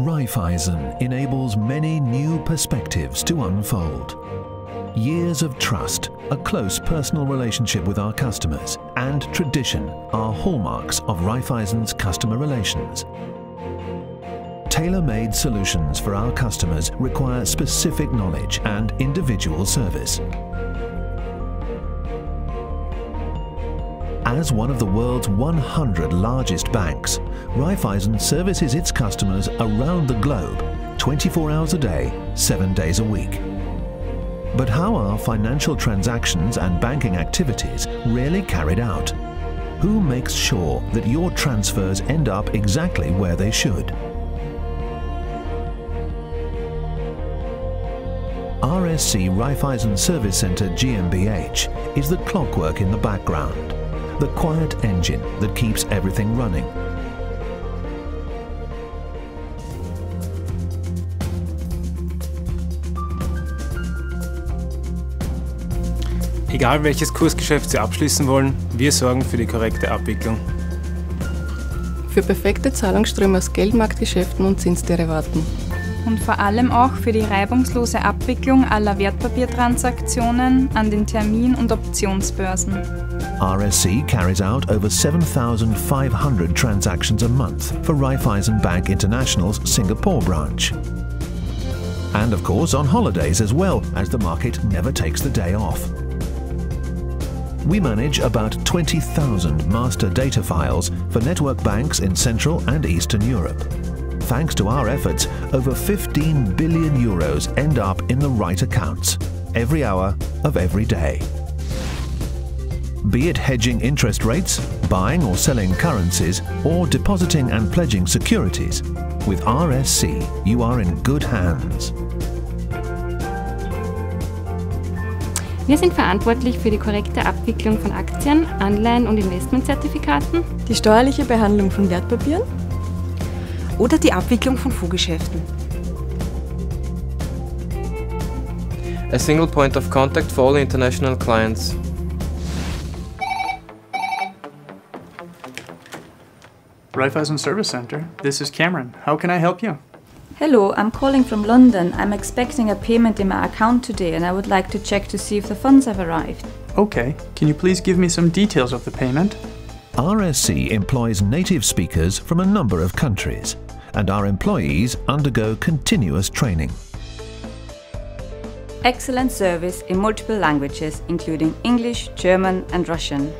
Raiffeisen enables many new perspectives to unfold. Years of trust, a close personal relationship with our customers, and tradition are hallmarks of Raiffeisen's customer relations. Tailor-made solutions for our customers require specific knowledge and individual service. As one of the world's 100 largest banks, Raiffeisen services its customers around the globe 24 hours a day, 7 days a week. But how are financial transactions and banking activities really carried out? Who makes sure that your transfers end up exactly where they should? RSC Raiffeisen Service Center GmbH is the clockwork in the background, the quiet engine that keeps everything running. Egal welches Kursgeschäft Sie abschließen wollen, wir sorgen für die korrekte Abwicklung. Für perfekte Zahlungsströme aus Geldmarktgeschäften und Zinsderivaten. Und vor allem auch für die reibungslose Abwicklung aller Wertpapiertransaktionen an den Termin- und Optionsbörsen. RSC carries out over 7,500 transactions a month for Raiffeisen Bank International's Singapore branch. And of course on holidays as well, as the market never takes the day off. We manage about 20,000 master data files for network banks in Central and Eastern Europe. Thanks to our efforts, over 15 billion euros end up in the right accounts, every hour of every day. Be it hedging interest rates, buying or selling currencies, or depositing and pledging securities, with RSC you are in good hands. Wir sind verantwortlich für die korrekte Abwicklung von Aktien, Anleihen und Investmentzertifikaten, die steuerliche Behandlung von Wertpapieren oder die Abwicklung von Fondsgeschäften. A single point of contact for all international clients. Raiffeisen Service Center, this is Cameron. How can I help you? Hello, I'm calling from London. I'm expecting a payment in my account today and I would like to check to see if the funds have arrived. Okay, can you please give me some details of the payment? RSC employs native speakers from a number of countries, and our employees undergo continuous training. Excellent service in multiple languages, including English, German, and Russian.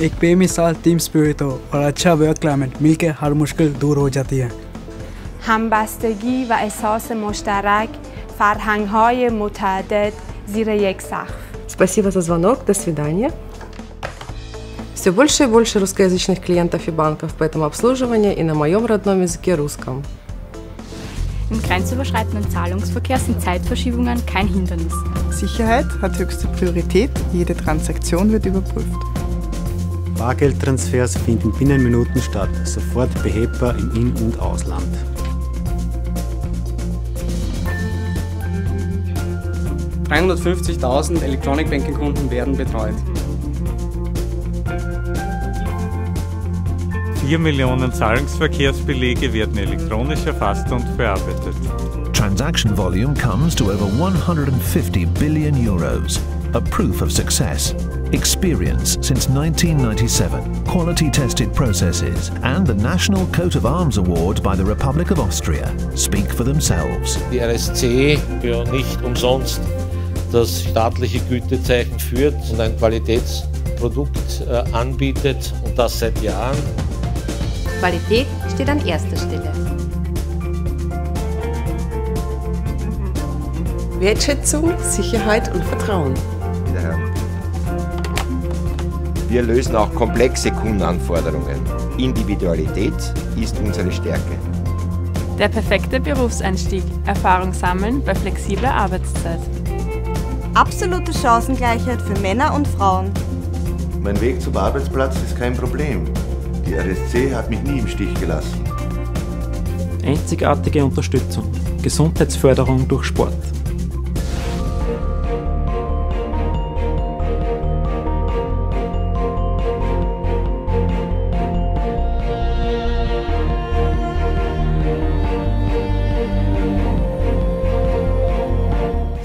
एक बेमिसाल team spirit हो और अच्छा work climate मिलकर हर मुश्किल दूर हो जाती है همبستگی و احساس مشترک فرهنگ‌های متعدد زیر یک سقف. Спасибо за звонок. До свидания. Все больше и больше русскоязычных клиентов и банков, поэтому обслуживание и на моем родном языке русском. Im grenzüberschreitenden Zahlungsverkehr sind Zeitverschiebungen kein Hindernis. Sicherheit hat höchste Priorität, jede Transaktion wird überprüft. Bargeldtransfers finden binnen Minuten statt, sofort behebbar im In- und Ausland. ...350.000 Electronic Banking Kunden werden betreut. 4 Millionen Zahlungsverkehrsbelege werden elektronisch erfasst und bearbeitet. Transaction volume comes to over 150 billion euros, a proof of success. Experience since 1997, quality tested processes, and the National Coat of Arms Award by the Republic of Austria speak for themselves. Die RSC ja nicht umsonst das staatliche Gütezeichen führt und ein Qualitätsprodukt äh, anbietet und das seit Jahren. Qualität steht an erster Stelle. Wertschätzung, Sicherheit und Vertrauen. Wir lösen auch komplexe Kundenanforderungen. Individualität ist unsere Stärke. Der perfekte Berufseinstieg. Erfahrung sammeln bei flexibler Arbeitszeit. Absolute Chancengleichheit für Männer und Frauen. Mein Weg zum Arbeitsplatz ist kein Problem. Die RSC hat mich nie im Stich gelassen. Einzigartige Unterstützung. Gesundheitsförderung durch Sport.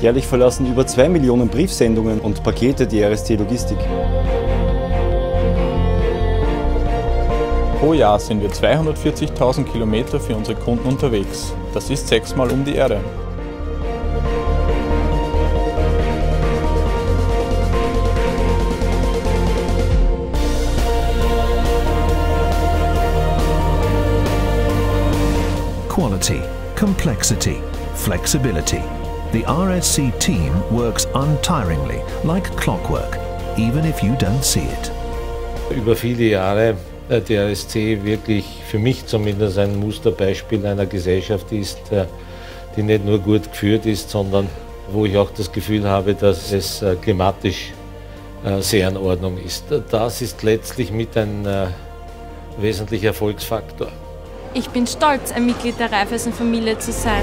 Jährlich verlassen über 2 Millionen Briefsendungen und Pakete die RST Logistik. Pro Jahr sind wir 240.000 Kilometer für unsere Kunden unterwegs. Das ist sechsmal um die Erde. Quality, complexity, flexibility. The RSC team works untiringly, like clockwork, even if you don't see it. Über viele Jahre äh, die RSC wirklich für mich zumindest ein Musterbeispiel einer Gesellschaft ist, äh, die nicht nur gut geführt ist, sondern wo ich auch das Gefühl habe, dass es äh, klimatisch sehr in Ordnung ist. Das ist letztlich mit ein wesentlicher Erfolgsfaktor. Ich bin stolz, ein Mitglied der Raiffeisen-Familie zu sein.